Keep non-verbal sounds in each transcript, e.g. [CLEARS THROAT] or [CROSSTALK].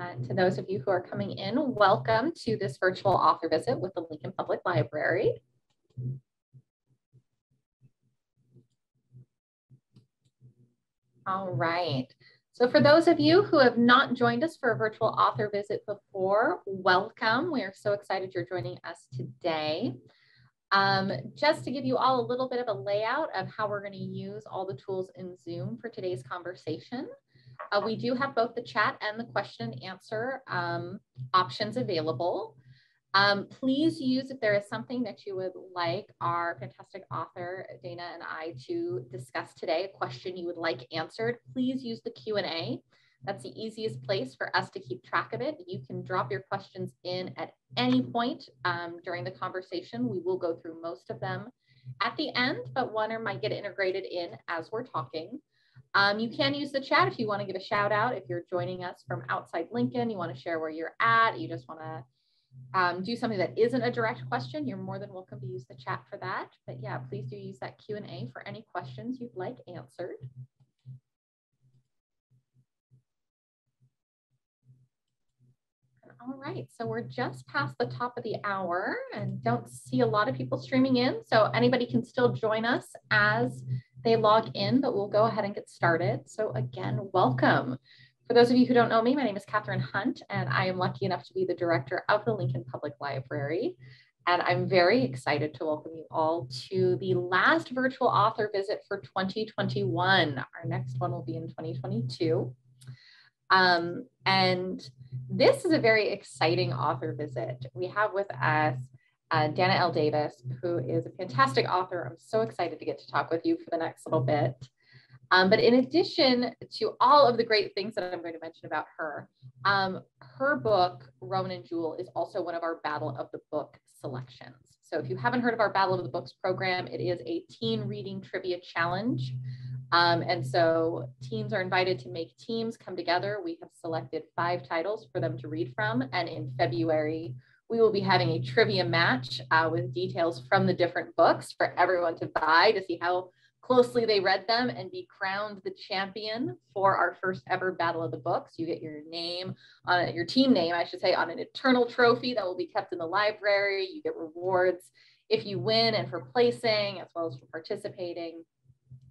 Uh, to those of you who are coming in, welcome to this virtual author visit with the Lincoln Public Library. All right. So for those of you who have not joined us for a virtual author visit before, welcome. We are so excited you're joining us today. Um, just to give you all a little bit of a layout of how we're going to use all the tools in Zoom for today's conversation. Uh, we do have both the chat and the question and answer um, options available. Um, please use if there is something that you would like our fantastic author Dana and I to discuss today, a question you would like answered, please use the Q&A. That's the easiest place for us to keep track of it. You can drop your questions in at any point um, during the conversation. We will go through most of them at the end, but one or might get integrated in as we're talking. Um, you can use the chat if you want to give a shout out. If you're joining us from outside Lincoln, you want to share where you're at, you just want to um, do something that isn't a direct question, you're more than welcome to use the chat for that. But yeah, please do use that Q&A for any questions you'd like answered. All right, so we're just past the top of the hour and don't see a lot of people streaming in. So anybody can still join us as they log in, but we'll go ahead and get started. So again, welcome. For those of you who don't know me, my name is Kathryn Hunt, and I am lucky enough to be the director of the Lincoln Public Library. And I'm very excited to welcome you all to the last virtual author visit for 2021. Our next one will be in 2022. Um, and this is a very exciting author visit. We have with us uh, Dana L. Davis, who is a fantastic author. I'm so excited to get to talk with you for the next little bit. Um, but in addition to all of the great things that I'm going to mention about her, um, her book, Roman and Jewel, is also one of our Battle of the Book selections. So if you haven't heard of our Battle of the Books program, it is a teen reading trivia challenge. Um, and so teens are invited to make teams come together. We have selected five titles for them to read from. And in February, we will be having a trivia match uh, with details from the different books for everyone to buy to see how closely they read them and be crowned the champion for our first ever Battle of the Books. You get your name on your team name, I should say, on an eternal trophy that will be kept in the library. You get rewards if you win and for placing as well as for participating.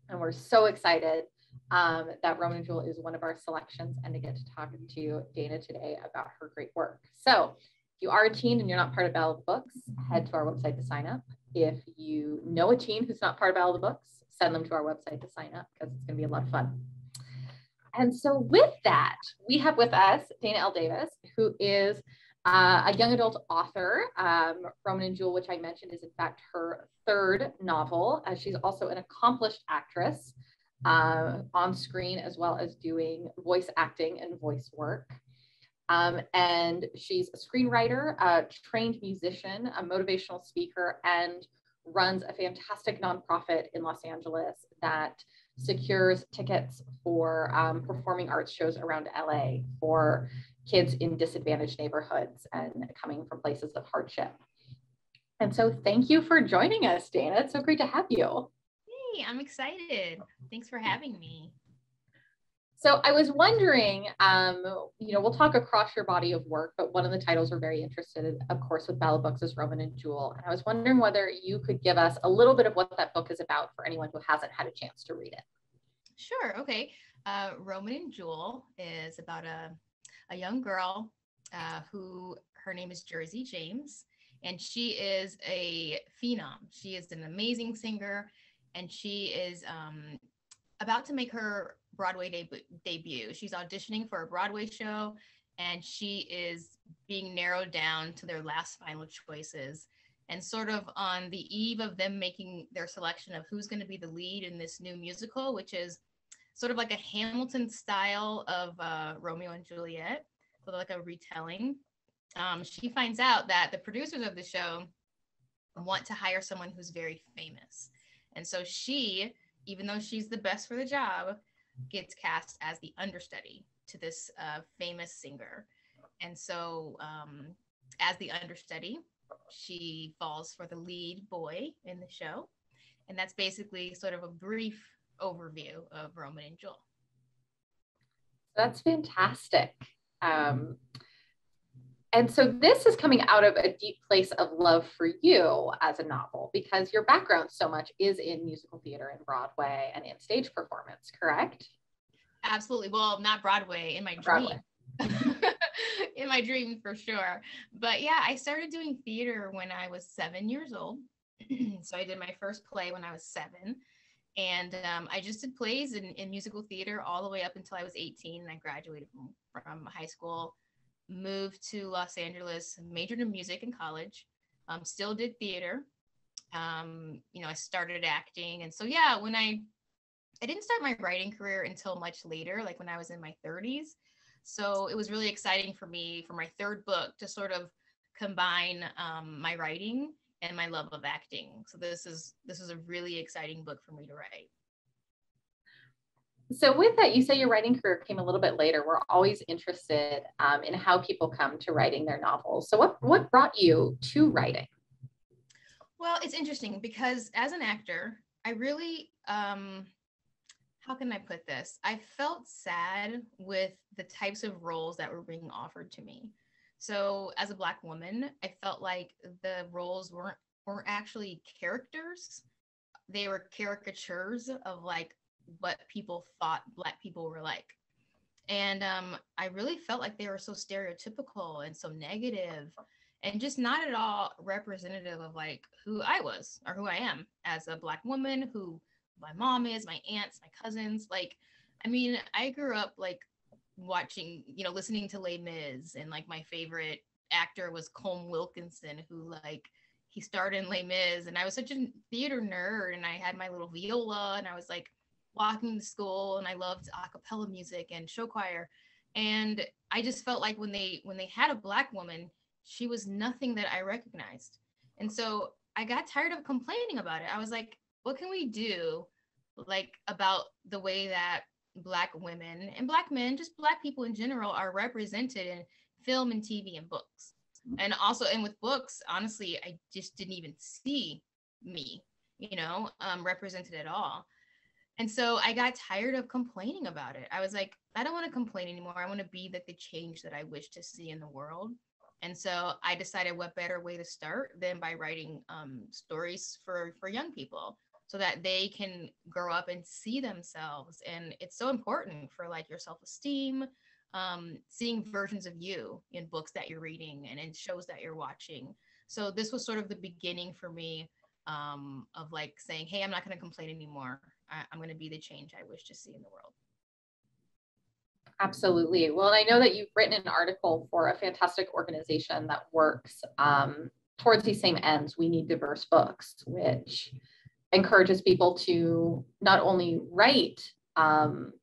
And we're so excited um, that Roman Jewel is one of our selections and to get to talk to Dana today about her great work. So you are a teen and you're not part of Battle of the Books, head to our website to sign up. If you know a teen who's not part of Battle of the Books, send them to our website to sign up because it's going to be a lot of fun. And so with that, we have with us Dana L. Davis, who is uh, a young adult author. Um, Roman and Jewel, which I mentioned, is in fact her third novel. Uh, she's also an accomplished actress uh, on screen, as well as doing voice acting and voice work. Um, and she's a screenwriter, a trained musician, a motivational speaker, and runs a fantastic nonprofit in Los Angeles that secures tickets for um, performing arts shows around LA for kids in disadvantaged neighborhoods and coming from places of hardship. And so thank you for joining us, Dana. It's so great to have you. Hey, I'm excited. Thanks for having me. So I was wondering, um, you know, we'll talk across your body of work, but one of the titles we're very interested in, of course, with Battle Books is Roman and Jewel. And I was wondering whether you could give us a little bit of what that book is about for anyone who hasn't had a chance to read it. Sure. Okay. Uh, Roman and Jewel is about a, a young girl uh, who her name is Jersey James, and she is a phenom. She is an amazing singer, and she is um, about to make her Broadway deb- debut. She's auditioning for a Broadway show and she is being narrowed down to their last final choices. And sort of on the eve of them making their selection of who's going to be the lead in this new musical, which is sort of like a Hamilton style of uh, Romeo and Juliet, so like a retelling. Um, she finds out that the producers of the show want to hire someone who's very famous. And so she, even though she's the best for the job, gets cast as the understudy to this uh, famous singer. And so, um, as the understudy, she falls for the lead boy in the show. And that's basically sort of a brief overview of Roman and Jewel. That's fantastic. Um, and so this is coming out of a deep place of love for you as a novel because your background so much is in musical theater and Broadway and in stage performance, correct? Absolutely. Well, not Broadway, in my dream. [LAUGHS] in my dream for sure. But yeah, I started doing theater when I was seven years old. [CLEARS THROAT] so I did my first play when I was seven. And um, I just did plays in, in musical theater all the way up until I was 18 and I graduated from, from high school, moved to Los Angeles, majored in music in college, um, still did theater. Um, you know, I started acting. And so, yeah, when I, I didn't start my writing career until much later, like when I was in my 30s. So it was really exciting for me for my third book to sort of combine um, my writing and my love of acting. So this is this is a really exciting book for me to write. So with that, you say your writing career came a little bit later. We're always interested um, in how people come to writing their novels. So what what brought you to writing? Well, it's interesting because as an actor, I really um, how can I put this? I felt sad with the types of roles that were being offered to me. So as a black woman, I felt like the roles weren't weren't actually characters. They were caricatures of like what people thought black people were like. And um, I really felt like they were so stereotypical and so negative and just not at all representative of like who I was or who I am as a black woman, who my mom is, my aunts, my cousins. Like, I mean, I grew up like watching, you know, listening to Les Mis, and like my favorite actor was Colm Wilkinson, who like he starred in Les Mis, and I was such a theater nerd, and I had my little viola, and I was like walking to school, and I loved a cappella music and show choir, and I just felt like when they when they had a black woman, she was nothing that I recognized, and so I got tired of complaining about it. I was like, what can we do, like about the way that black women and black men just black people in general are represented in film and tv and books? And also and with books honestly i just didn't even see me you know um, represented at all and so i got tired of complaining about it. I was like i don't want to complain anymore. I want to be that the change that i wish to see in the world. And so i decided what better way to start than by writing um, stories for for young people so that they can grow up and see themselves. And it's so important for like your self-esteem um, seeing versions of you in books that you're reading and in shows that you're watching. So this was sort of the beginning for me um, of like saying hey i'm not going to complain anymore I- i'm going to be the change i wish to see in the world Absolutely. Well, I know that you've written an article for a fantastic organization that works um, towards these same ends. We need diverse books, which encourages people to not only write um,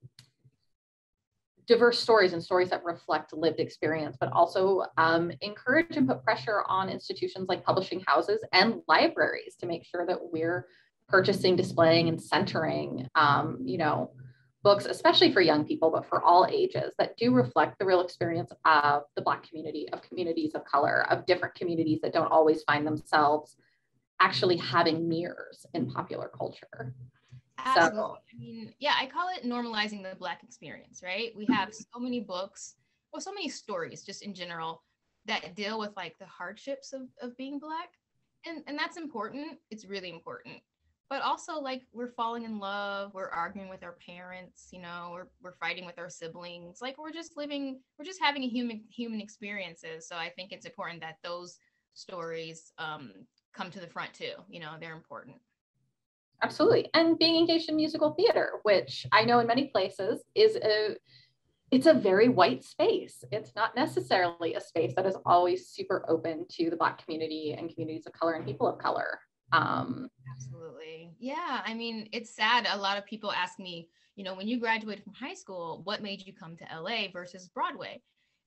diverse stories and stories that reflect lived experience, but also um, encourage and put pressure on institutions like publishing houses and libraries to make sure that we're purchasing, displaying, and centering, um, you know, books, especially for young people, but for all ages that do reflect the real experience of the Black community, of communities of color, of different communities that don't always find themselves actually having mirrors in popular culture. Absolutely. So, I mean, yeah, I call it normalizing the Black experience, right? We have [LAUGHS] so many books, well, so many stories just in general that deal with like the hardships of, of being Black. And, and that's important. It's really important. But also, like, we're falling in love, we're arguing with our parents, you know, we're, we're fighting with our siblings. Like, we're just living, we're just having a human human experiences. So I think it's important that those stories um, come to the front too. You know, they're important. Absolutely. And being engaged in musical theater, which I know in many places is a it's a very white space. It's not necessarily a space that is always super open to the Black community and communities of color and people of color. Um, Absolutely. Yeah. I mean, it's sad. A lot of people ask me, you know, when you graduated from high school, what made you come to LA versus Broadway?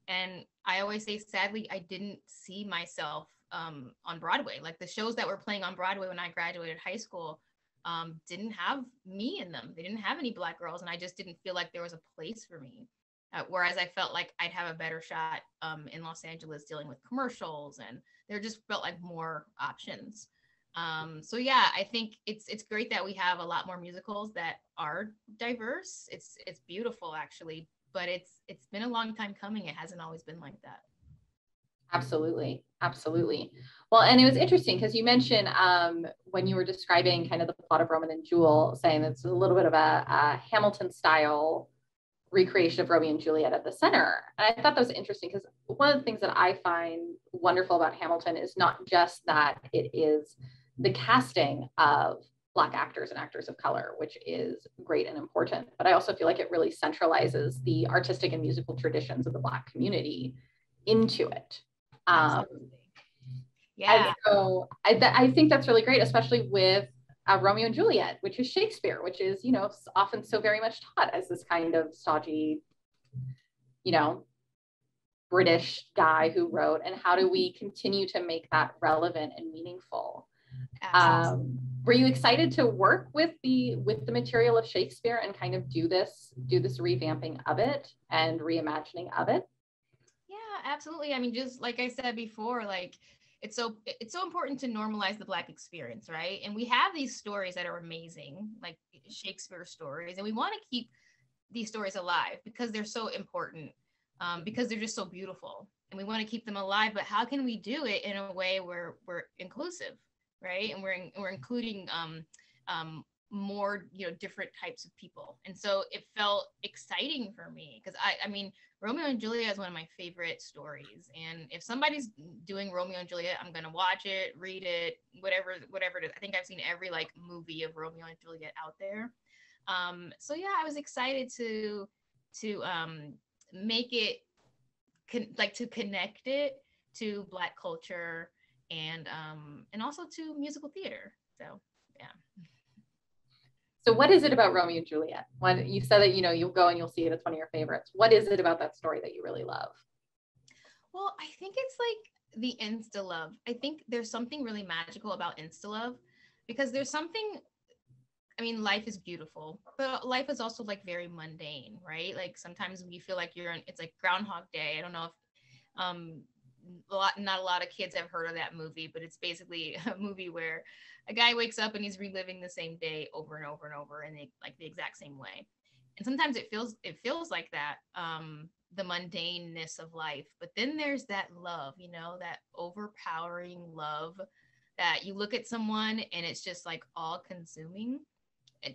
And I always say, sadly, I didn't see myself um, on Broadway. Like the shows that were playing on Broadway when I graduated high school um, didn't have me in them. They didn't have any Black girls, and I just didn't feel like there was a place for me. Uh, whereas I felt like I'd have a better shot um, in Los Angeles dealing with commercials, and there just felt like more options. Um, so yeah, I think it's it's great that we have a lot more musicals that are diverse. It's it's beautiful actually but it's it's been a long time coming. It hasn't always been like that. Absolutely. Absolutely. Well, and it was interesting because you mentioned um, when you were describing kind of the plot of Roman and Jewel, saying it's a little bit of a, a Hamilton style recreation of Romeo and Juliet at the center. And I thought that was interesting because one of the things that I find wonderful about Hamilton is not just that it is the casting of Black actors and actors of color, which is great and important, but I also feel like it really centralizes the artistic and musical traditions of the Black community into it. Um, yeah. so I, th- I think that's really great, especially with uh, Romeo and Juliet, which is Shakespeare, which is, you know, often so very much taught as this kind of stodgy, you know, British guy who wrote, and how do we continue to make that relevant and meaningful? Um, were you excited to work with the with the material of Shakespeare and kind of do this do this revamping of it and reimagining of it? Yeah, absolutely. I mean, just like I said before, like it's so it's so important to normalize the black experience right and we have these stories that are amazing like shakespeare stories and we want to keep these stories alive because they're so important um, because they're just so beautiful and we want to keep them alive but how can we do it in a way where we're inclusive right? And we're in, we're including um, um, more you know different types of people. And so it felt exciting for me because i i mean romeo and juliet is one of my favorite stories. And if somebody's doing romeo and juliet i'm gonna watch it read it whatever whatever it is. I think i've seen every like movie of romeo and juliet out there. Um so yeah i was excited to to um make it con- like to connect it to black culture and um and also to musical theater so yeah so what is it about Romeo and Juliet? When you said that, you know, you'll go and you'll see it, it's one of your favorites. What is it about that story that you really love? Well, I think it's like the insta love. I think there's something really magical about insta love because there's something I mean, life is beautiful, but life is also like very mundane, right? Like sometimes we feel like you're in, it's like Groundhog Day. I don't know if um, a lot, not a lot of kids have heard of that movie, but it's basically [LAUGHS] a movie where a guy wakes up and he's reliving the same day over and over and over in the, like the exact same way. And sometimes it feels it feels like that, um, the mundaneness of life. But then there's that love, you know, that overpowering love that you look at someone and it's just like all consuming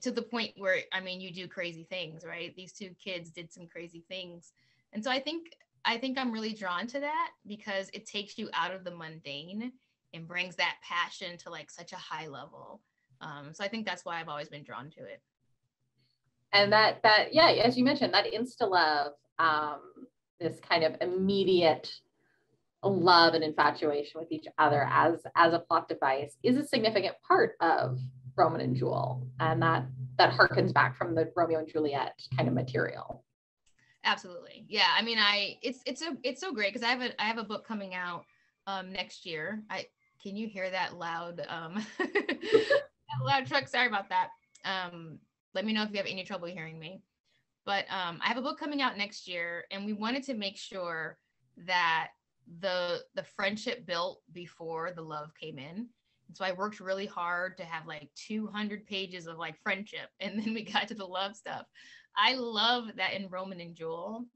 to the point where I mean you do crazy things, right? These two kids did some crazy things. And so I think I think I'm really drawn to that because it takes you out of the mundane and brings that passion to like such a high level. Um, so I think that's why I've always been drawn to it. And that that yeah, as you mentioned, that insta love, um, this kind of immediate love and infatuation with each other as as a plot device is a significant part of Roman and Jewel, and that that harkens back from the Romeo and Juliet kind of material. Absolutely, yeah. I mean, I it's it's a it's so great because I have a I have a book coming out um next year. I can you hear that loud um [LAUGHS] that loud truck? Sorry about that. Um, let me know if you have any trouble hearing me. But um, I have a book coming out next year, and we wanted to make sure that the the friendship built before the love came in. So I worked really hard to have like 200 pages of like friendship, and then we got to the love stuff. I love that in Roman and Jewel,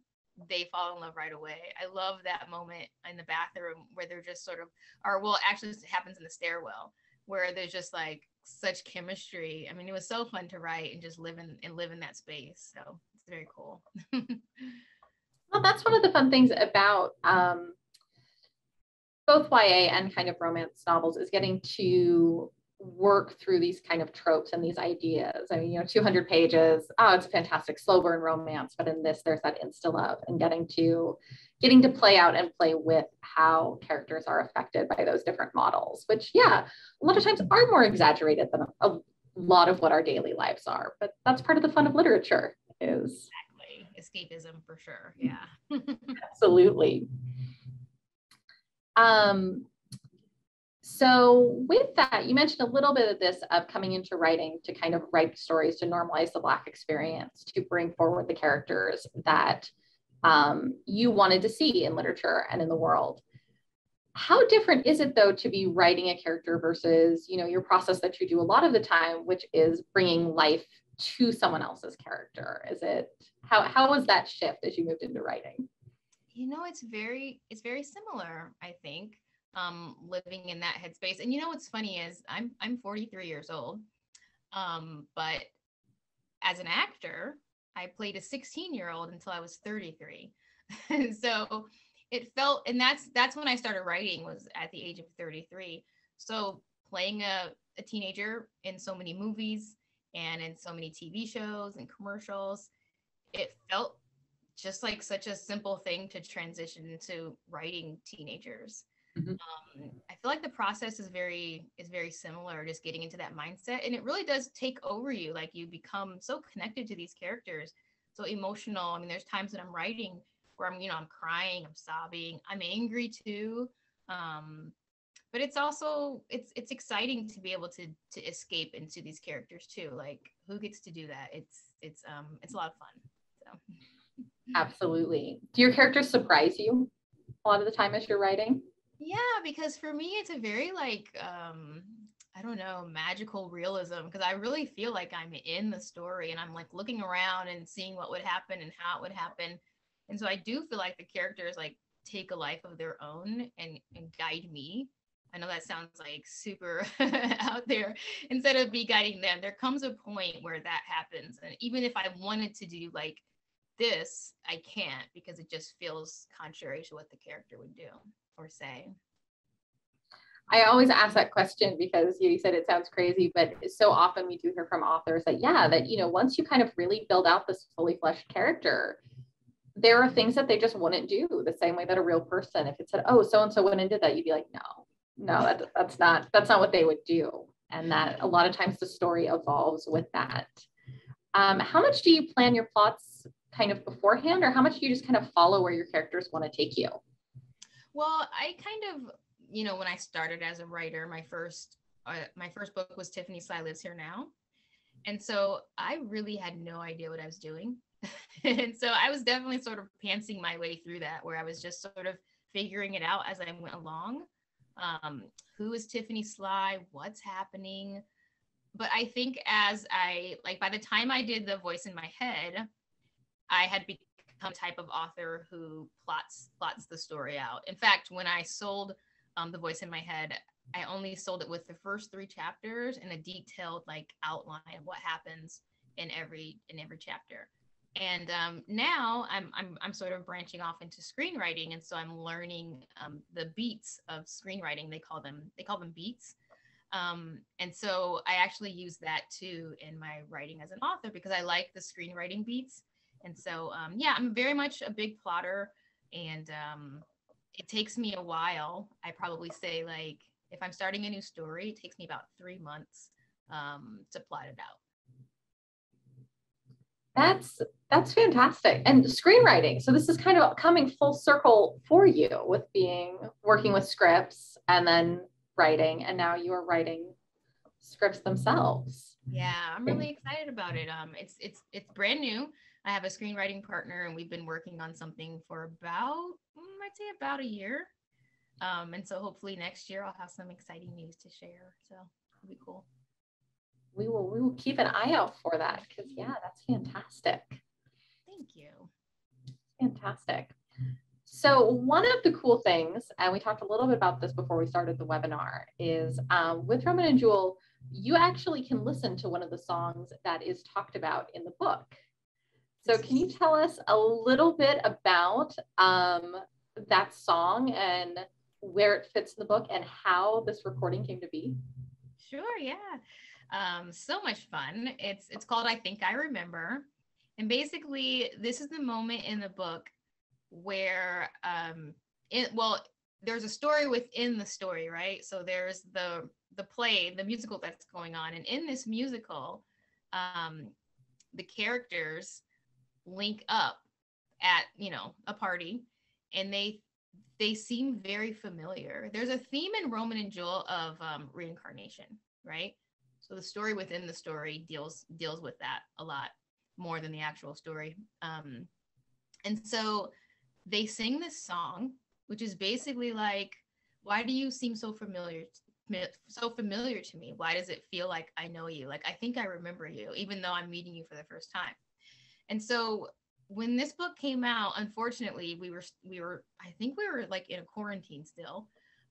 they fall in love right away. I love that moment in the bathroom where they're just sort of, or well, actually, it happens in the stairwell where there's just like such chemistry. I mean, it was so fun to write and just live in and live in that space. So it's very cool. [LAUGHS] well, that's one of the fun things about um, both YA and kind of romance novels is getting to work through these kind of tropes and these ideas. I mean, you know, 200 pages, oh, it's a fantastic slow burn romance, but in this, there's that insta love and getting to getting to play out and play with how characters are affected by those different models, which, yeah, a lot of times are more exaggerated than a, a lot of what our daily lives are. But that's part of the fun of literature is exactly escapism for sure. Yeah, [LAUGHS] absolutely. Um, so with that, you mentioned a little bit of this of coming into writing to kind of write stories to normalize the Black experience, to bring forward the characters that um, you wanted to see in literature and in the world. How different is it though to be writing a character versus, you know, your process that you do a lot of the time, which is bringing life to someone else's character? Is it how how was that shift as you moved into writing? You know, it's very it's very similar, I think. Um, living in that headspace. And you know what's funny is I'm I'm 43 years old. Um, but as an actor, I played a 16 year old until I was 33. and [LAUGHS] so it felt, and that's that's when I started writing was at the age of 33. So playing a, a teenager in so many movies and in so many TV shows and commercials, it felt just like such a simple thing to transition into writing teenagers. Mm-hmm. Um, I feel like the process is very is very similar, just getting into that mindset, and it really does take over you. Like you become so connected to these characters, so emotional. I mean, there's times that I'm writing where I'm, you know, I'm crying, I'm sobbing, I'm angry too. Um, but it's also it's it's exciting to be able to to escape into these characters too. Like who gets to do that? It's it's um it's a lot of fun. So [LAUGHS] absolutely. Do your characters surprise you a lot of the time as you're writing? Yeah, because for me it's a very like um I don't know, magical realism because I really feel like I'm in the story and I'm like looking around and seeing what would happen and how it would happen. And so I do feel like the characters like take a life of their own and, and guide me. I know that sounds like super [LAUGHS] out there. Instead of be guiding them, there comes a point where that happens. And even if I wanted to do like this, I can't because it just feels contrary to what the character would do or say. I always ask that question because you said it sounds crazy, but so often we do hear from authors that, yeah, that, you know, once you kind of really build out this fully fleshed character, there are things that they just wouldn't do the same way that a real person, if it said, oh, so and so went and did that, you'd be like, no, no, that, that's not, that's not what they would do. And that a lot of times the story evolves with that. Um, how much do you plan your plots kind of beforehand, or how much do you just kind of follow where your characters want to take you? Well, I kind of, you know, when I started as a writer, my first, uh, my first book was Tiffany Sly Lives Here Now. And so I really had no idea what I was doing. [LAUGHS] and so I was definitely sort of pantsing my way through that, where I was just sort of figuring it out as I went along. Um, who is Tiffany Sly? What's happening? But I think as I like by the time I did the voice in my head, I had a type of author who plots plots the story out. In fact, when I sold um, the voice in my head, I only sold it with the first three chapters and a detailed like outline of what happens in every in every chapter and um, now I'm, I'm I'm sort of branching off into screenwriting, and so I'm learning um, the beats of screenwriting. They call them they call them beats, um, and so I actually use that too in my writing as an author because I like the screenwriting beats. And so um, yeah, I'm very much a big plotter, and um, it takes me a while. I probably say like if I'm starting a new story, it takes me about three months um, to plot it out. That's that's fantastic. And screenwriting. So this is kind of coming full circle for you with being working with scripts and then writing and now you are writing scripts themselves. Yeah, I'm really excited about it. Um it's it's it's brand new. I have a screenwriting partner and we've been working on something for about mm, I'd say about a year. Um and so hopefully next year I'll have some exciting news to share. So it'll be cool we will we will keep an eye out for that because yeah, that's fantastic. Thank you. Fantastic. So one of the cool things, and we talked a little bit about this before we started the webinar, is um, with Roman and Jewel, you actually can listen to one of the songs that is talked about in the book. So can you tell us a little bit about um, that song and where it fits in the book and how this recording came to be? Sure, yeah. Um, so much fun. It's it's called I Think I Remember. And basically, this is the moment in the book where um it well, there's a story within the story, right? So there's the the play, the musical that's going on. And in this musical, um, the characters link up at, you know, a party and they they seem very familiar. There's a theme in Roman and Jewel of um, reincarnation, right? So the story within the story deals deals with that a lot more than the actual story. Um, and so they sing this song, which is basically like, "Why do you seem so familiar so familiar to me? Why does it feel like I know you? Like I think I remember you, even though I'm meeting you for the first time. And so when this book came out, unfortunately, we were we were I think we were like in a quarantine still,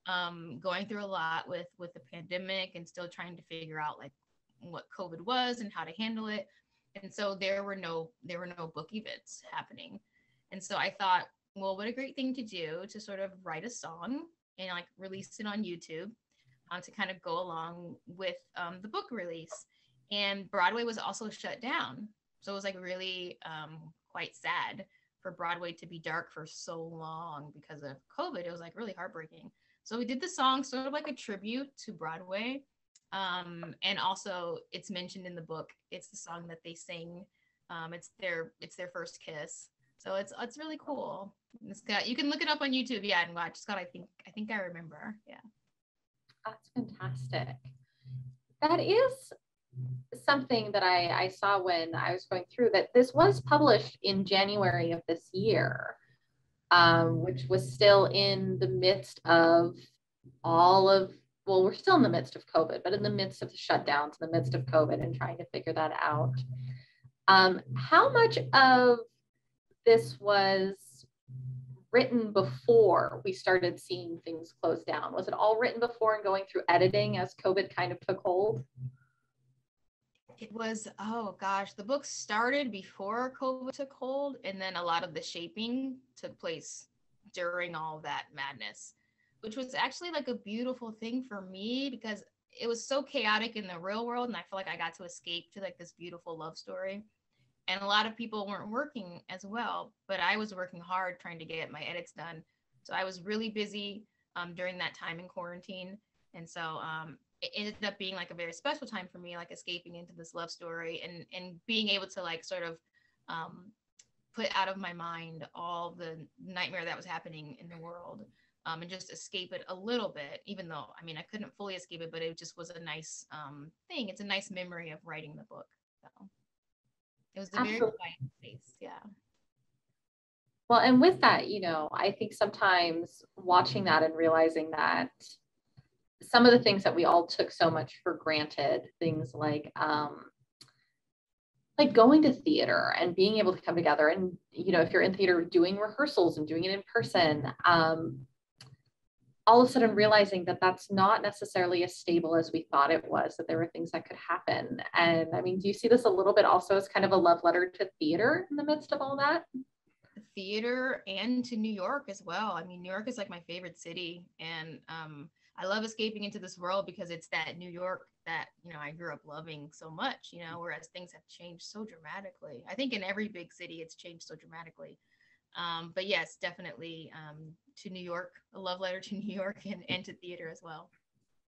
um, going through a lot with with the pandemic and still trying to figure out like what COVID was and how to handle it. And so there were no there were no book events happening. And so I thought, well, what a great thing to do to sort of write a song and like release it on YouTube um, to kind of go along with um, the book release. And Broadway was also shut down. So it was like really um, quite sad for Broadway to be dark for so long because of COVID. It was like really heartbreaking. So we did the song sort of like a tribute to Broadway. Um, and also it's mentioned in the book. It's the song that they sing. Um, it's their it's their first kiss. So it's it's really cool. It's got you can look it up on YouTube, yeah, and watch. Got I think I think I remember. Yeah. That's fantastic. That is something that I, I saw when I was going through that this was published in January of this year, um, which was still in the midst of all of, well, we're still in the midst of COVID, but in the midst of the shutdowns, in the midst of COVID and trying to figure that out. Um, how much of this was written before we started seeing things close down? Was it all written before and going through editing as COVID kind of took hold? It was, oh gosh, the book started before COVID took hold, and then a lot of the shaping took place during all that madness, which was actually like a beautiful thing for me because it was so chaotic in the real world. And I feel like I got to escape to like this beautiful love story and a lot of people weren't working as well but i was working hard trying to get my edits done so i was really busy um, during that time in quarantine and so um, it ended up being like a very special time for me like escaping into this love story and and being able to like sort of um, put out of my mind all the nightmare that was happening in the world um, and just escape it a little bit even though i mean i couldn't fully escape it but it just was a nice um, thing it's a nice memory of writing the book so. It was a Absolutely. very quiet space. Yeah. Well, and with that, you know, I think sometimes watching that and realizing that some of the things that we all took so much for granted, things like um, like going to theater and being able to come together and you know if you're in theater doing rehearsals and doing it in person um, all of a sudden realizing that that's not necessarily as stable as we thought it was, that there were things that could happen. And I mean, do you see this a little bit also as kind of a love letter to theater in the midst of all that? Theater and to New York as well. I mean, New York is like my favorite city. And um, I love escaping into this world because it's that New York that, you know, I grew up loving so much, you know, whereas things have changed so dramatically. I think in every big city, it's changed so dramatically. Um, but yes, definitely um, to New York, a love letter to [LAUGHS] New York and, and to theater as well.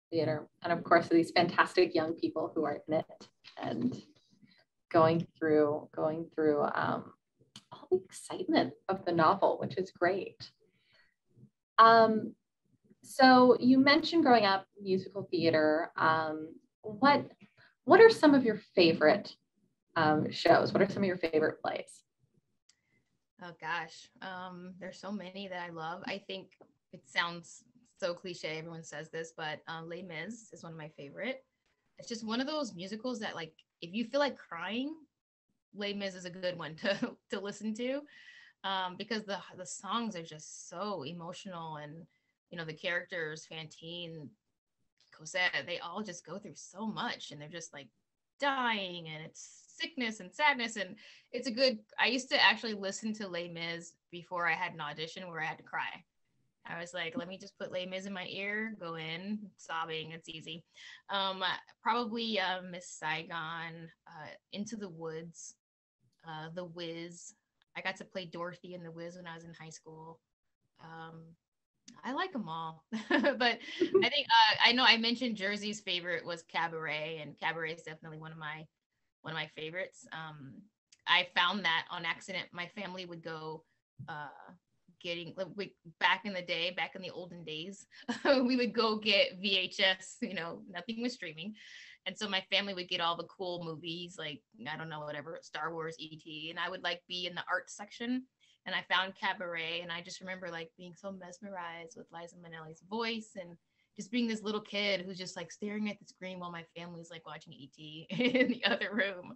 Theater. And of course, these fantastic young people who are in it and going through, going through um, all the excitement of the novel, which is great. Um, so you mentioned growing up musical theater. Um, what what are some of your favorite um, shows? What are some of your favorite plays? Oh gosh, um, there's so many that I love. I think it sounds so cliche. Everyone says this, but uh, Les Mis is one of my favorite. It's just one of those musicals that, like, if you feel like crying, Les Mis is a good one [LAUGHS] to to listen to, um, because the the songs are just so emotional, and you know the characters, Fantine, Cosette, they all just go through so much, and they're just like dying, and it's sickness and sadness and it's a good i used to actually listen to les mis before i had an audition where i had to cry. I was like let me just put les mis in my ear go in sobbing it's easy. Um probably uh, miss saigon uh, into the woods uh, the wiz. I got to play dorothy in the wiz when i was in high school. Um I like them all, [LAUGHS] but I think uh, I know I mentioned Jersey's favorite was Cabaret, and Cabaret is definitely one of my one of my favorites. Um, I found that on accident. My family would go uh, getting like back in the day, back in the olden days, [LAUGHS] we would go get VHS. You know, nothing was streaming, and so my family would get all the cool movies, like I don't know, whatever, Star Wars, ET, and I would like be in the art section. And I found Cabaret, and I just remember like being so mesmerized with Liza Minnelli's voice and just being this little kid who's just like staring at the screen while my family's like watching ET [LAUGHS] in the other room.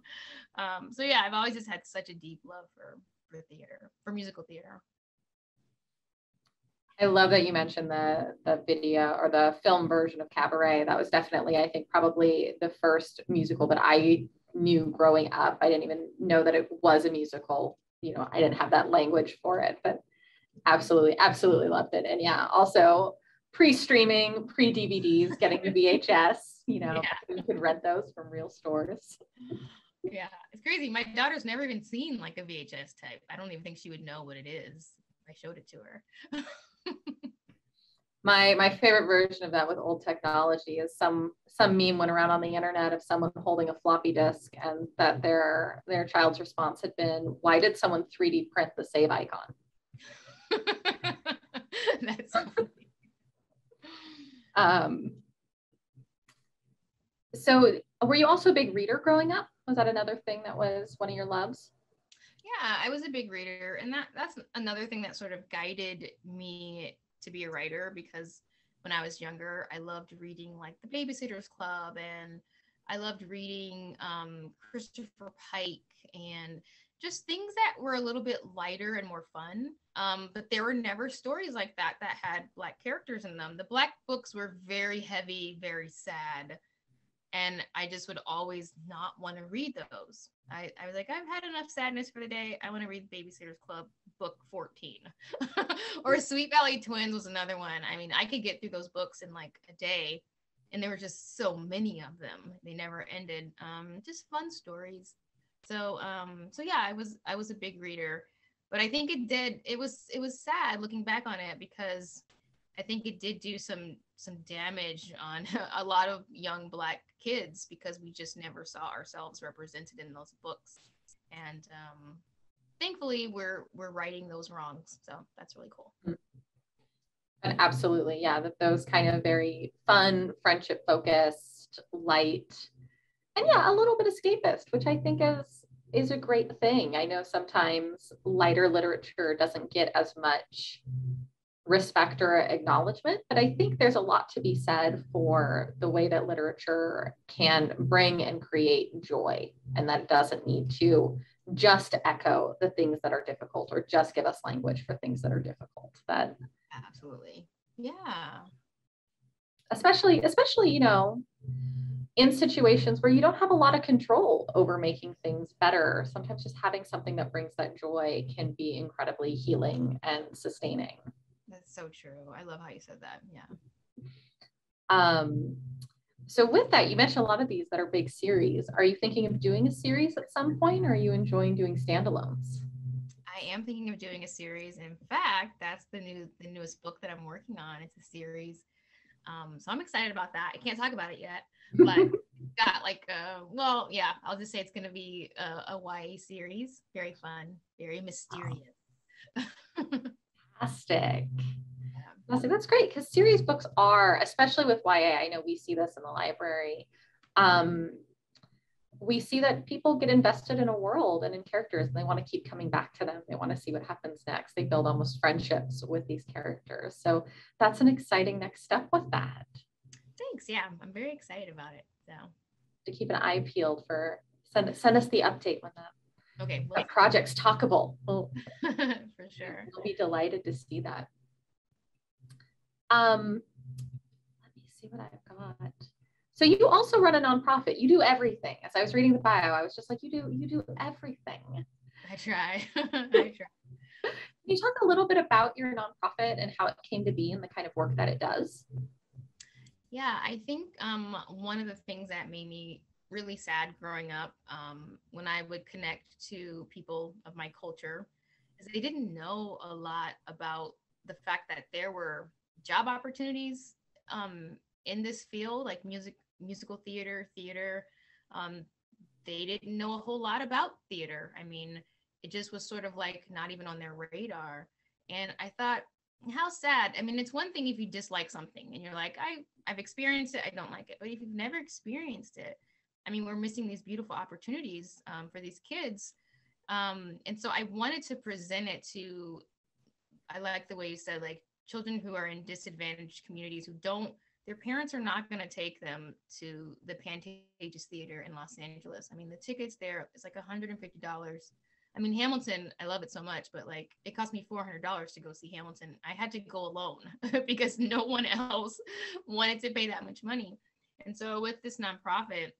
Um, so yeah, I've always just had such a deep love for for theater, for musical theater. I love that you mentioned the the video or the film version of Cabaret. That was definitely, I think, probably the first musical that I knew growing up. I didn't even know that it was a musical. You know, I didn't have that language for it, but absolutely, absolutely loved it. And yeah, also pre-streaming, pre-DVDs, getting the VHS, you know, yeah. you could rent those from real stores. Yeah, it's crazy. My daughter's never even seen like a VHS type. I don't even think she would know what it is. I showed it to her. [LAUGHS] my my favorite version of that with old technology is some some meme went around on the internet of someone holding a floppy disk and that their their child's response had been why did someone 3d print the save icon? [LAUGHS] That's [LAUGHS] so um so were you also a big reader growing up? Was that another thing that was one of your loves? Yeah i was a big reader and that that's another thing that sort of guided me to be a writer because when I was younger, I loved reading like the Babysitters Club and I loved reading um, Christopher Pike and just things that were a little bit lighter and more fun. Um, but there were never stories like that that had Black characters in them. The Black books were very heavy, very sad and I just would always not want to read those. I, I was like, I've had enough sadness for the day. I want to read Babysitter's Club book 14. [LAUGHS] or Sweet Valley Twins was another one. I mean, I could get through those books in like a day, and there were just so many of them. They never ended. Um, just fun stories. So um, so yeah, I was I was a big reader, but I think it did. It was it was sad looking back on it because I think it did do some some damage on [LAUGHS] a lot of young black kids because we just never saw ourselves represented in those books. And um, thankfully we're we're righting those wrongs. So that's really cool. And absolutely. Yeah that those kind of very fun friendship focused light and yeah a little bit escapist which i think is is a great thing. I know sometimes lighter literature doesn't get as much respect or acknowledgement. But I think there's a lot to be said for the way that literature can bring and create joy, and that doesn't need to just echo the things that are difficult or just give us language for things that are difficult. That absolutely, yeah. Especially, especially, you know, in situations where you don't have a lot of control over making things better, sometimes just having something that brings that joy can be incredibly healing and sustaining. That's so true. I love how you said that. Yeah. Um, so with that, you mentioned a lot of these that are big series. Are you thinking of doing a series at some point, or are you enjoying doing standalones? I am thinking of doing a series. In fact, that's the new the newest book that I'm working on. It's a series. Um, so I'm excited about that. I can't talk about it yet, but [LAUGHS] got like uh well, yeah, I'll just say it's gonna be a, a YA series. Very fun, very mysterious. [LAUGHS] Fantastic. Fantastic. That's great because series books are, especially with YA, I know we see this in the library. Um, we see that people get invested in a world and in characters and they want to keep coming back to them. They want to see what happens next. They build almost friendships with these characters. So that's an exciting next step with that. Thanks. Yeah, I'm very excited about it. So to keep an eye peeled for send send us the update when that Okay. Well, project's talkable. We'll, [LAUGHS] For sure. We'll be delighted to see that. Um, let me see what I've got. So you also run a nonprofit. You do everything. As I was reading the bio, I was just like, you do you do everything. I try. [LAUGHS] [LAUGHS] I try. Can you talk a little bit about your nonprofit and how it came to be and the kind of work that it does? Yeah, I think um, one of the things that made me really sad growing up um, when I would connect to people of my culture is they didn't know a lot about the fact that there were job opportunities um, in this field, like music, musical theater, theater. Um, they didn't know a whole lot about theater. I mean, it just was sort of like not even on their radar. And I thought, how sad. I mean, it's one thing if you dislike something and you're like, I, I've experienced it, I don't like it. But if you've never experienced it, I mean, we're missing these beautiful opportunities um, for these kids. Um, and so I wanted to present it to, I like the way you said, like children who are in disadvantaged communities who don't their parents are not going to take them to the Pantages Theater in Los Angeles. I mean, the tickets there is like $150. I mean, Hamilton, I love it so much, but like it cost me $400 to go see Hamilton. I had to go alone [LAUGHS] because no one else wanted to pay that much money. And so with this nonprofit,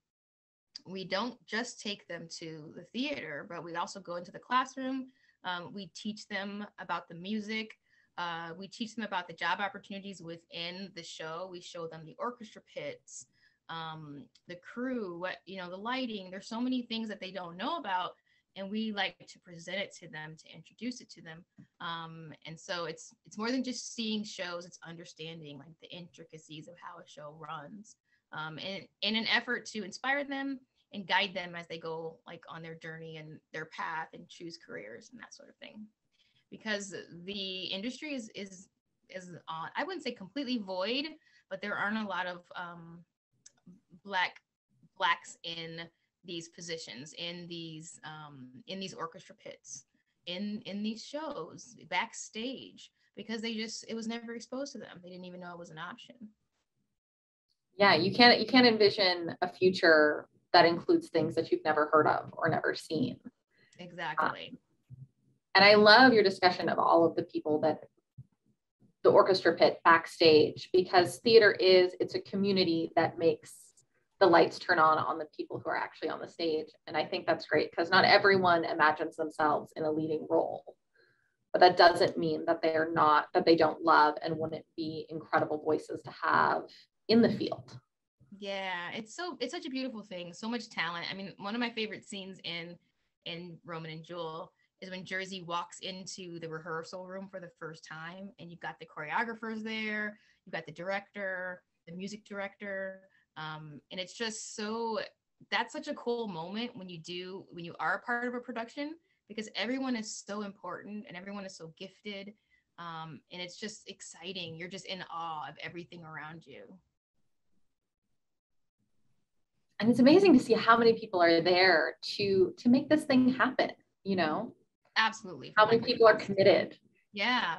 we don't just take them to the theater, but we also go into the classroom. Um, we teach them about the music. Uh, we teach them about the job opportunities within the show. We show them the orchestra pits, um, the crew, what you know, the lighting. There's so many things that they don't know about, and we like to present it to them to introduce it to them. Um, and so it's it's more than just seeing shows; it's understanding like the intricacies of how a show runs, um, and in an effort to inspire them and guide them as they go like on their journey and their path and choose careers and that sort of thing. Because the industry is is is on i wouldn't say completely void but there aren't a lot of um, black blacks in these positions in these um, in these orchestra pits in in these shows backstage because they just it was never exposed to them. They didn't even know it was an option yeah you can't you can't envision a future that includes things that you've never heard of or never seen. Exactly. Um, and I love your discussion of all of the people that the orchestra pit backstage because theater is it's a community that makes the lights turn on on the people who are actually on the stage. And i think that's great because not everyone imagines themselves in a leading role. But that doesn't mean that they are not that they don't love and wouldn't be incredible voices to have in the field. Yeah it's so it's such a beautiful thing so much talent. I mean one of my favorite scenes in in roman and jewel is when Jersey walks into the rehearsal room for the first time and you've got the choreographers there, you've got the director, the music director. Um, and it's just so that's such a cool moment when you do when you are a part of a production because everyone is so important and everyone is so gifted um, and it's just exciting. You're just in awe of everything around you and it's amazing to see how many people are there to to make this thing happen you know Absolutely. How many people are committed? Yeah.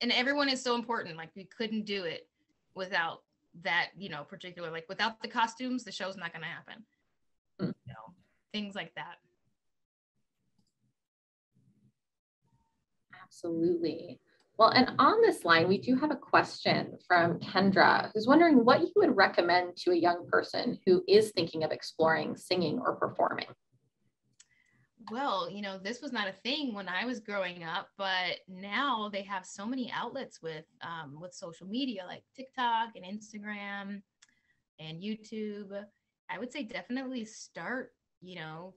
And everyone is so important. Like we couldn't do it without that, you know, particular, like without the costumes, the show's not going to happen. Mm. You know, things like that. Absolutely. Well, and on this line, we do have a question from Kendra, who's wondering what you would recommend to a young person who is thinking of exploring singing or performing well, you know, this was not a thing when I was growing up, but now they have so many outlets with um, with social media like TikTok and Instagram and YouTube. I would say definitely start, you know,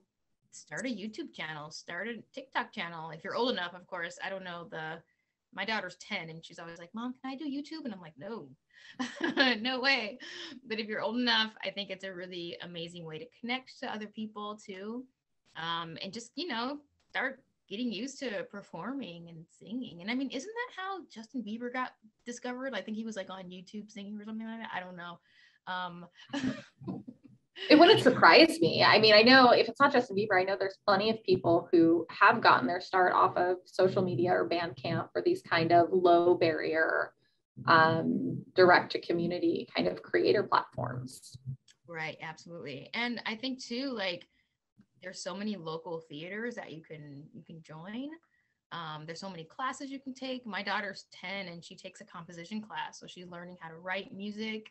start a YouTube channel, start a TikTok channel if you're old enough. Of course, I don't know the. My daughter's 10 and she's always like, Mom, can I do YouTube? And I'm like, no, [LAUGHS] no way. But if you're old enough, I think it's a really amazing way to connect to other people too um, and just you know start getting used to performing and singing. And I mean, isn't that how Justin Bieber got discovered? I think he was like on YouTube singing or something like that. I don't know. Um, [LAUGHS] it wouldn't surprise me. I mean, I know if it's not Justin Bieber, I know there's plenty of people who have gotten their start off of social media or Bandcamp or these kind of low barrier, um, direct to community kind of creator platforms. Right, absolutely. And I think too, like there's so many local theaters that you can you can join um, there's so many classes you can take my daughter's 10 and she takes a composition class so she's learning how to write music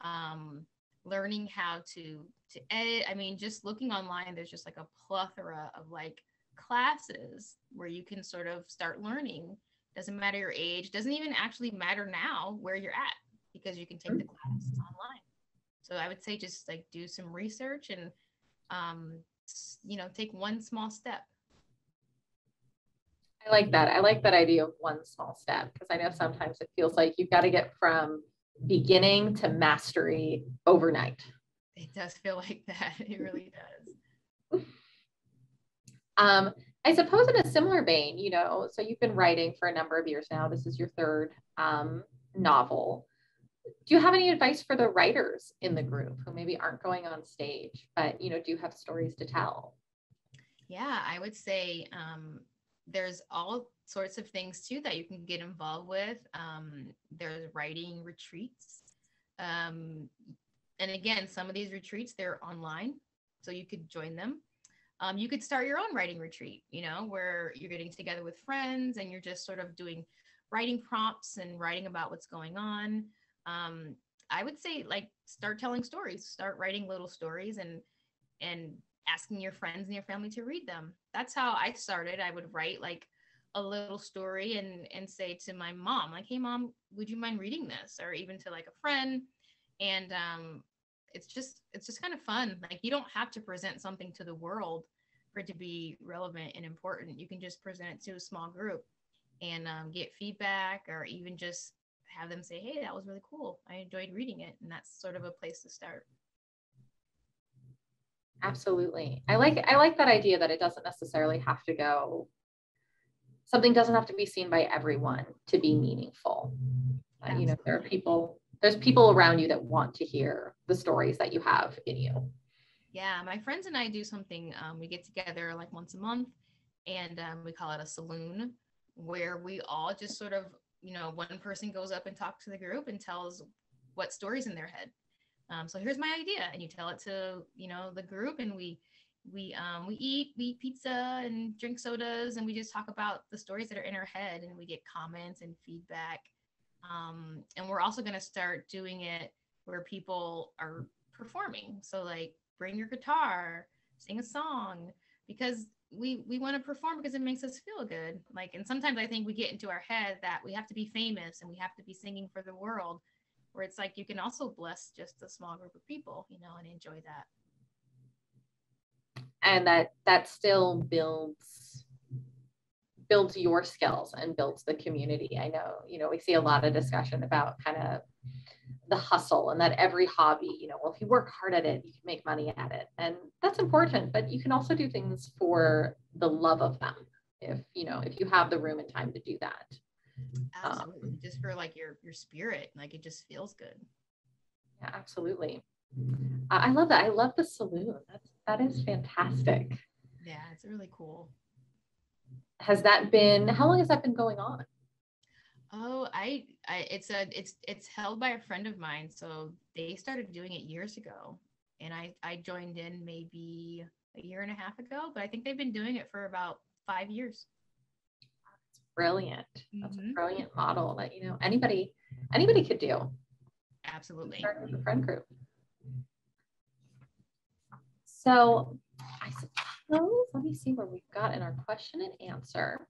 um, learning how to to edit. I mean just looking online there's just like a plethora of like classes where you can sort of start learning. Doesn't matter your age. Doesn't even actually matter now where you're at because you can take the classes online. So i would say just like do some research and um, you know take one small step. I like that. I like that idea of one small step because i know sometimes it feels like you've got to get from beginning to mastery overnight. It does feel like that. [LAUGHS] It really does. Um, i suppose in a similar vein you know so you've been writing for a number of years now. This is your third um, novel. Do you have any advice for the writers in the group who maybe aren't going on stage but you know do have stories to tell? Yeah i would say um, there's all sorts of things too that you can get involved with um, there's writing retreats Um, and again, some of these retreats, they're online, so you could join them. Um, you could start your own writing retreat, you know, where you're getting together with friends and you're just sort of doing writing prompts and writing about what's going on. Um, I would say like start telling stories, start writing little stories and and asking your friends and your family to read them. That's how I started. I would write like a little story and and say to my mom like, "Hey mom, would you mind reading this?" or even to like a friend. And um it's just it's just kind of fun. Like you don't have to present something to the world for it to be relevant and important. You can just present it to a small group and um, get feedback or even just have them say, hey, that was really cool. I enjoyed reading it. And that's sort of a place to start. Absolutely. I like I like that idea that it doesn't necessarily have to go something doesn't have to be seen by everyone to be meaningful. Uh, you know, there are people there's people around you that want to hear the stories that you have in you. Yeah, my friends and I do something. Um, we get together like once a month, and um, we call it a saloon, where we all just sort of you know, one person goes up and talks to the group and tells what stories in their head. Um, so here's my idea, and you tell it to you know the group, and we we um, we eat we eat pizza and drink sodas, and we just talk about the stories that are in our head, and we get comments and feedback. Um, and we're also going to start doing it where people are performing. So like bring your guitar, sing a song, because we we want to perform because it makes us feel good like and sometimes i think we get into our head that we have to be famous and we have to be singing for the world where it's like you can also bless just a small group of people you know and enjoy that and that that still builds builds your skills and builds the community i know you know we see a lot of discussion about kind of the hustle and that every hobby, you know, well, if you work hard at it, you can make money at it. And that's important, but you can also do things for the love of them if, you know, if you have the room and time to do that. Absolutely. Um, just for like your your spirit, like it just feels good. Yeah, absolutely. I love that. I love the saloon. That's that is fantastic. Yeah, it's really cool. Has that been how long has that been going on? Oh, I, I, it's a, it's, it's held by a friend of mine. So they started doing it years ago, and I, I joined in maybe a year and a half ago. But I think they've been doing it for about five years. Brilliant. That's mm-hmm. a brilliant model that you know anybody, anybody could do. Absolutely. Start with a friend group. So I suppose let me see where we've got in our question and answer.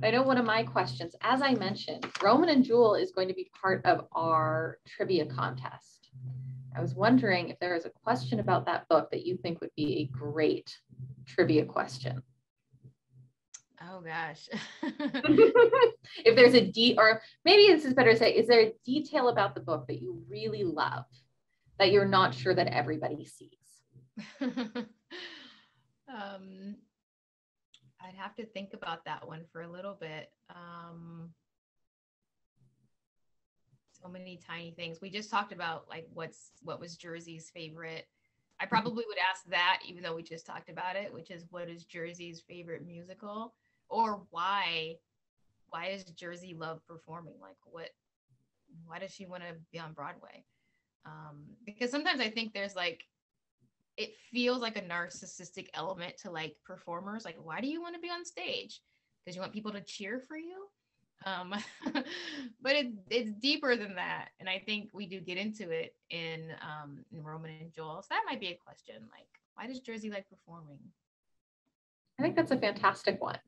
I know one of my questions, as I mentioned, Roman and Jewel is going to be part of our trivia contest. I was wondering if there is a question about that book that you think would be a great trivia question. Oh gosh. [LAUGHS] [LAUGHS] if there's a D or maybe this is better to say, is there a detail about the book that you really love that you're not sure that everybody sees? [LAUGHS] um, I'd have to think about that one for a little bit. Um, so many tiny things. We just talked about like what's what was Jersey's favorite. I mm-hmm. probably would ask that, even though we just talked about it, which is what is Jersey's favorite musical, or why why is Jersey love performing? Like what why does she want to be on Broadway? Um, because sometimes I think there's like it feels like a narcissistic element to like performers like why do you want to be on stage? Because you want people to cheer for you? Um [LAUGHS] but it, it's deeper than that and i think we do get into it in um in roman and jewel so that might be a question like why does jersey like performing? I think that's a fantastic one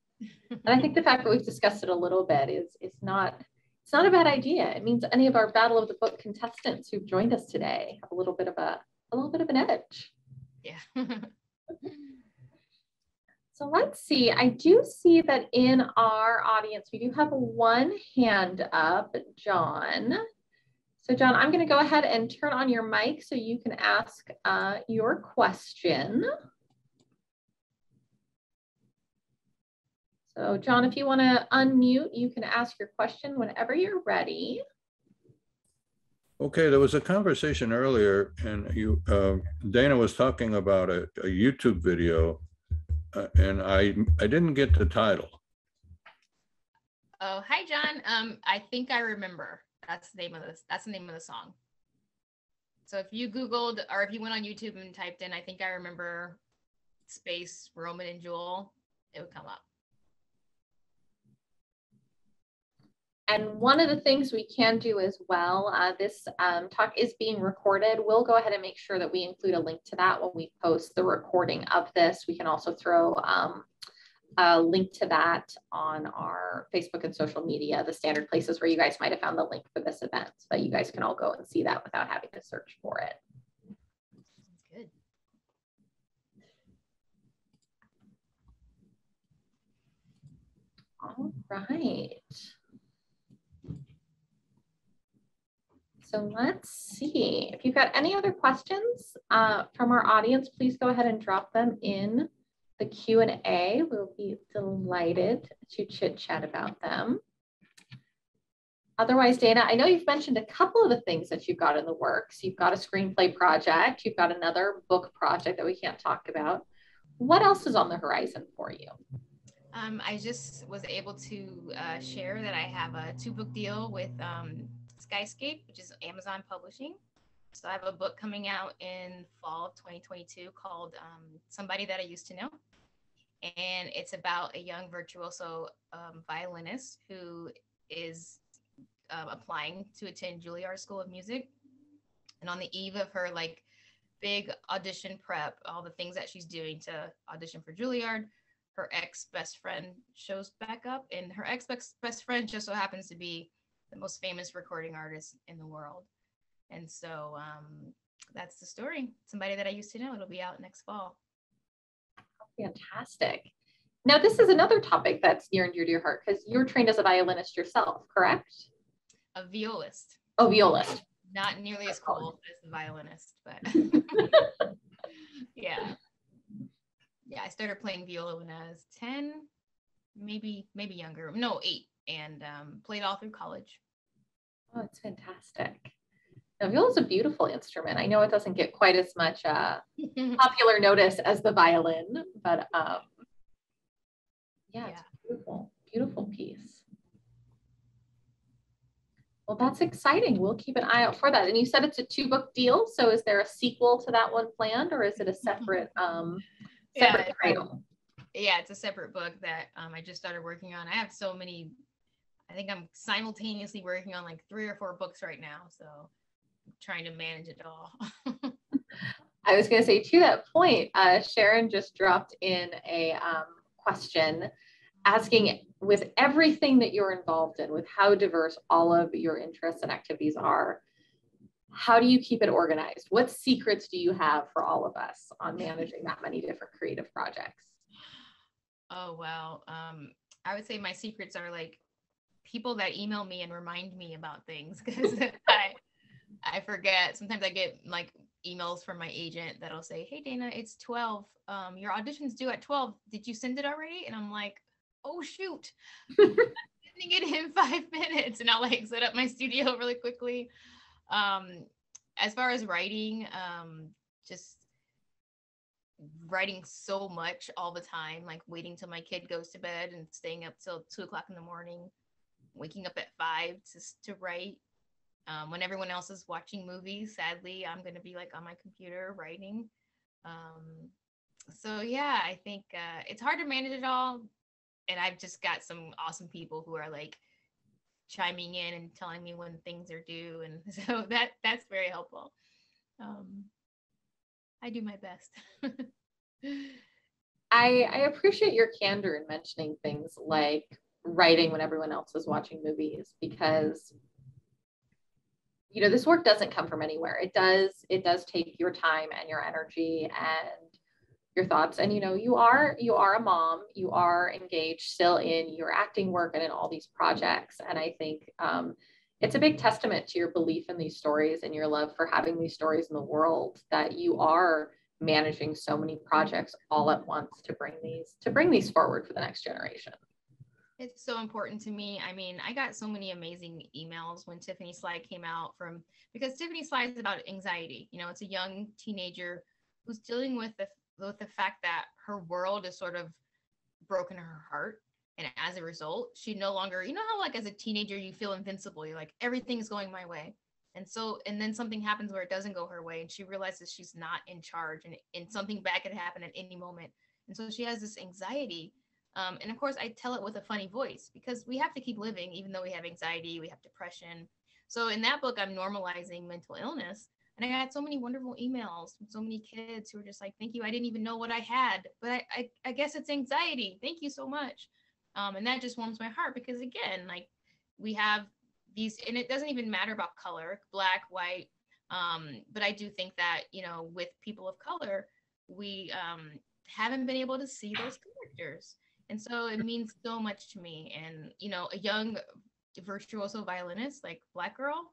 and i think the fact that we've discussed it a little bit is is not it's not a bad idea it means any of our battle of the book contestants who've joined us today have a little bit of a a little bit of an edge yeah. [LAUGHS] so let's see. I do see that in our audience, we do have one hand up, John. So John, I'm going to go ahead and turn on your mic so you can ask uh, your question. So John, if you want to unmute, you can ask your question whenever you're ready. Okay, there was a conversation earlier, and you, uh, Dana was talking about a, a YouTube video, uh, and I I didn't get the title. Oh, hi, John. Um, I think I remember. That's the name of this. That's the name of the song. So if you Googled or if you went on YouTube and typed in, I think I remember space Roman and Jewel, it would come up. And one of the things we can do as well, uh, this um, talk is being recorded. We'll go ahead and make sure that we include a link to that when we post the recording of this. We can also throw um, a link to that on our Facebook and social media, the standard places where you guys might have found the link for this event so that you guys can all go and see that without having to search for it. Good. All right. So let's see. If you've got any other questions uh, from our audience, please go ahead and drop them in the Q&A. We'll be delighted to chit chat about them. Otherwise, Dana, I know you've mentioned a couple of the things that you've got in the works. You've got a screenplay project. You've got another book project that we can't talk about. What else is on the horizon for you? Um, I just was able to uh, share that I have a two book deal with um, Skyscape, which is Amazon Publishing. So I have a book coming out in fall of 2022 called um, Somebody That I Used to Know. And it's about a young virtuoso um, violinist who is uh, applying to attend Juilliard School of Music. And on the eve of her like big audition prep, all the things that she's doing to audition for Juilliard, her ex best friend shows back up, and her ex best friend just so happens to be the most famous recording artist in the world. And so um, that's the story. Somebody that I used to know. It'll be out next fall. Fantastic. Now, this is another topic that's near and dear to your heart because you're trained as a violinist yourself, correct? A violist. Oh, violist. Not nearly as cool as the violinist, but [LAUGHS] [LAUGHS] yeah. Yeah, I started playing viola when I was 10, maybe maybe younger. No, eight, and um, played all through college. Oh, it's fantastic. Now, viola is a beautiful instrument. I know it doesn't get quite as much uh, [LAUGHS] popular notice as the violin, but um, yeah, yeah, it's beautiful, beautiful piece. Well, that's exciting. We'll keep an eye out for that. And you said it's a two book deal. So is there a sequel to that one planned or is it a [LAUGHS] separate um separate yeah, title? Yeah, it's a separate book that um, I just started working on. I have so many, I think I'm simultaneously working on like three or four books right now. So trying to manage it all. [LAUGHS] I was going to say to that point, uh, Sharon just dropped in a um, question asking with everything that you're involved in, with how diverse all of your interests and activities are, how do you keep it organized? What secrets do you have for all of us on managing that many different creative projects? Oh, well, um, I would say my secrets are like people that email me and remind me about things [LAUGHS] because I, I forget. Sometimes I get like emails from my agent that'll say, "Hey Dana, it's 12. Um, your audition's due at 12. Did you send it already?" And I'm like, "Oh shoot, [LAUGHS] I'm sending it in [LAUGHS] five minutes." And I'll like set up my studio really quickly. Um, as far as writing, um, just writing so much all the time, like waiting till my kid goes to bed and staying up till two o'clock in the morning, waking up at five just to write um, when everyone else is watching movies, sadly, I'm going to be like on my computer writing. Um, so yeah, I think uh, it's hard to manage it all. And I've just got some awesome people who are like chiming in and telling me when things are due. And [LAUGHS] so that that's very helpful. Um, I do my best. [LAUGHS] I, I appreciate your candor in mentioning things like writing when everyone else is watching movies because you know this work doesn't come from anywhere. It does it does take your time and your energy and your thoughts. And you know you are you are a mom. You are engaged still in your acting work and in all these projects. And i think um, it's a big testament to your belief in these stories and your love for having these stories in the world that you are managing so many projects all at once to bring these to bring these forward for the next generation it's so important to me. I mean, I got so many amazing emails when Tiffany Sly came out from because Tiffany Sly is about anxiety. You know, it's a young teenager who's dealing with the with the fact that her world is sort of broken her heart. And as a result, she no longer, you know how like as a teenager you feel invincible. You're like, everything's going my way. And so, and then something happens where it doesn't go her way, and she realizes she's not in charge, and, and something bad could happen at any moment. And so she has this anxiety. Um, and of course, I tell it with a funny voice because we have to keep living, even though we have anxiety, we have depression. So in that book, I'm normalizing mental illness. And I got so many wonderful emails from so many kids who were just like, thank you. I didn't even know what I had, but I, I, I guess it's anxiety. Thank you so much. Um, and that just warms my heart because again, like we have these, and it doesn't even matter about color, black, white. Um, but I do think that, you know, with people of color, we um, haven't been able to see those characters. And so it means so much to me. And, you know, a young virtuoso violinist like Black Girl,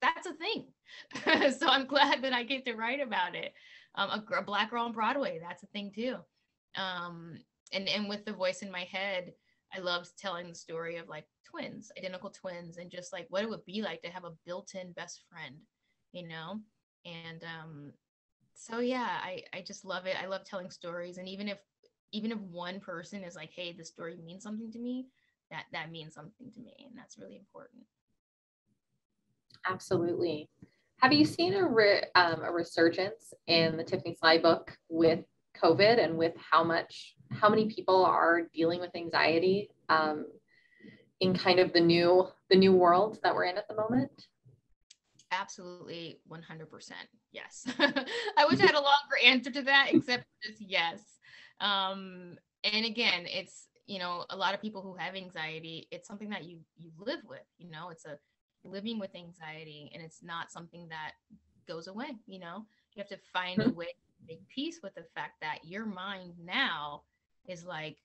that's a thing. [LAUGHS] so I'm glad that I get to write about it. Um, a, a Black Girl on Broadway, that's a thing too. Um, and and with the voice in my head i loved telling the story of like twins identical twins and just like what it would be like to have a built-in best friend you know and um so yeah i i just love it i love telling stories and even if even if one person is like hey this story means something to me that that means something to me and that's really important absolutely have you seen a, re- um, a resurgence in the tiffany sly book with covid and with how much how many people are dealing with anxiety um, in kind of the new the new world that we're in at the moment? Absolutely, 100%. Yes. [LAUGHS] I wish I had a longer answer to that, except just yes. Um, and again, it's you know a lot of people who have anxiety. It's something that you you live with. You know, it's a living with anxiety, and it's not something that goes away. You know, you have to find a mm-hmm. way to make peace with the fact that your mind now is like,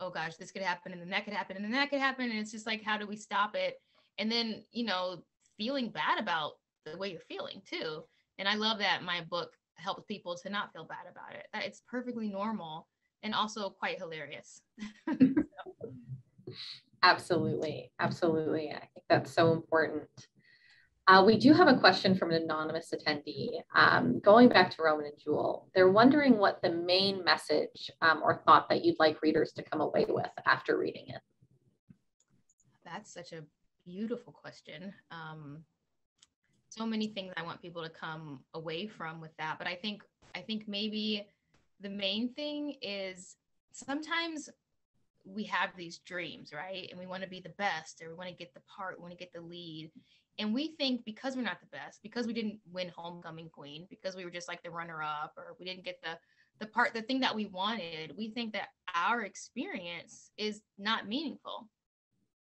oh gosh, this could happen and then that could happen and then that could happen. And it's just like, how do we stop it? And then, you know, feeling bad about the way you're feeling too. And I love that my book helps people to not feel bad about it. That it's perfectly normal and also quite hilarious. [LAUGHS] absolutely. Absolutely. I think that's so important. Uh, we do have a question from an anonymous attendee. Um, going back to Roman and Jewel, they're wondering what the main message um, or thought that you'd like readers to come away with after reading it. That's such a beautiful question. Um, so many things I want people to come away from with that, but I think I think maybe the main thing is sometimes we have these dreams, right? And we want to be the best, or we want to get the part, we want to get the lead, and we think because we're not the best, because we didn't win homecoming queen, because we were just like the runner up, or we didn't get the the part, the thing that we wanted, we think that our experience is not meaningful.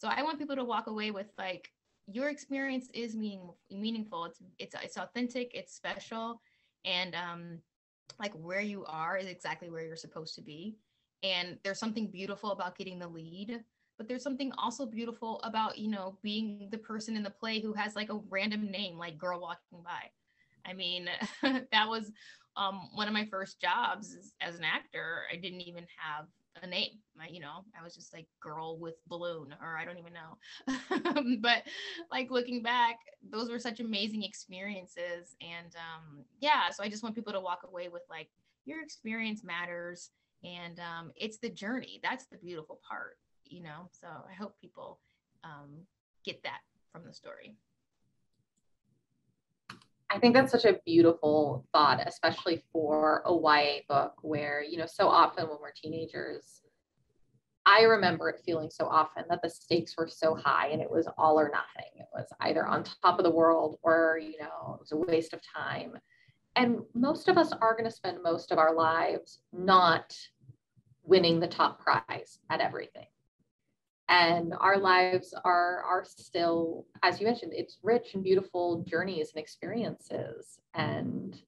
So I want people to walk away with like your experience is meaning, meaningful. It's it's it's authentic. It's special, and um, like where you are is exactly where you're supposed to be. And there's something beautiful about getting the lead but there's something also beautiful about you know being the person in the play who has like a random name like girl walking by i mean [LAUGHS] that was um, one of my first jobs as an actor i didn't even have a name. I, you know i was just like girl with balloon or i don't even know. [LAUGHS] But like looking back those were such amazing experiences. And um, yeah so i just want people to walk away with like your experience matters and um, it's the journey. That's the beautiful part you know? So i hope people um, get that from the story I think that's such a beautiful thought, especially for a YA book where, you know, so often when we're teenagers, I remember it feeling so often that the stakes were so high and it was all or nothing. It was either on top of the world or, you know, it was a waste of time. And most of us are going to spend most of our lives not winning the top prize at everything and our lives are are still as you mentioned it's rich and beautiful journeys and experiences. And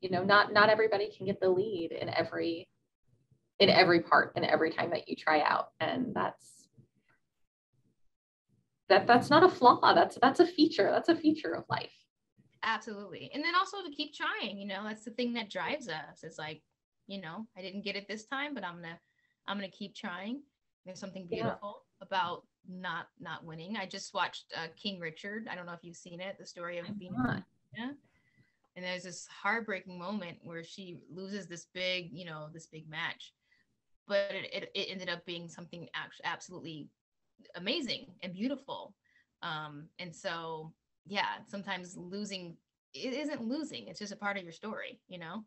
you know not not everybody can get the lead in every in every part and every time that you try out. And that's that that's not a flaw. That's that's a feature. That's a feature of life. Absolutely. And then also to keep trying you know that's the thing that drives us it's like you know i didn't get it this time but i'm gonna i'm gonna keep trying there's something beautiful yeah. about not not winning. I just watched uh, King Richard. I don't know if you've seen it, the story of Venus. Yeah. And there's this heartbreaking moment where she loses this big, you know, this big match, but it, it, it ended up being something actually absolutely amazing and beautiful. Um, and so yeah, sometimes losing it isn't losing. It's just a part of your story, you know?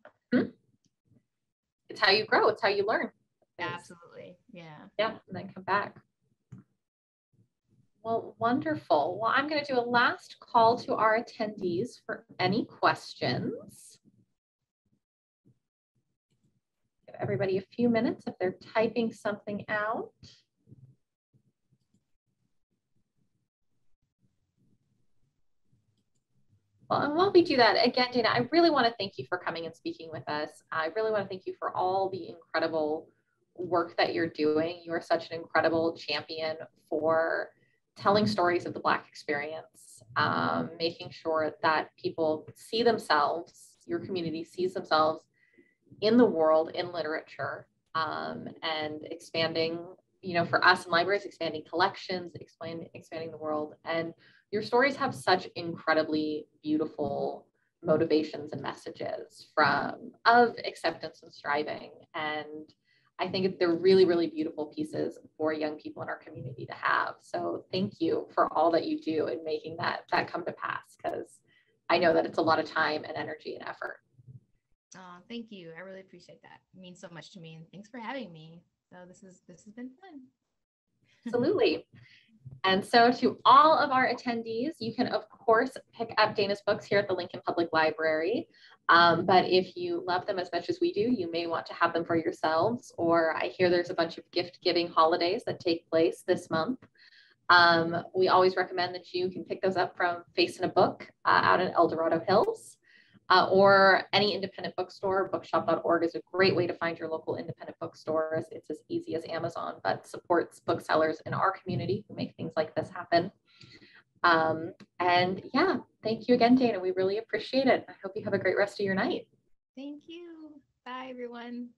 It's how you grow. It's how you learn. Absolutely. Yeah. Yeah, and then come back. Well, wonderful. Well, I'm going to do a last call to our attendees for any questions. Give everybody a few minutes if they're typing something out. Well, and while we do that, again, Dana, I really want to thank you for coming and speaking with us. I really want to thank you for all the incredible work that you're doing. You are such an incredible champion for telling stories of the Black experience, um, making sure that people see themselves, your community sees themselves in the world, in literature, um, and expanding, you know, for us in libraries, expanding collections, expand, expanding the world. And your stories have such incredibly beautiful motivations and messages from of acceptance and striving and I think they're really, really beautiful pieces for young people in our community to have. So thank you for all that you do in making that that come to pass because I know that it's a lot of time and energy and effort. Oh, thank you. I really appreciate that. It means so much to me. And thanks for having me. So this is this has been fun. [LAUGHS] Absolutely. And so to all of our attendees, you can of course pick up Dana's books here at the Lincoln Public Library. Um, but if you love them as much as we do, you may want to have them for yourselves. Or I hear there's a bunch of gift giving holidays that take place this month. Um, we always recommend that you can pick those up from Face in a Book uh, out in El Dorado Hills. Uh, or any independent bookstore, bookshop.org is a great way to find your local independent bookstores. It's as easy as Amazon, but supports booksellers in our community who make things like this happen. Um, and yeah, thank you again, Dana. We really appreciate it. I hope you have a great rest of your night. Thank you. Bye everyone.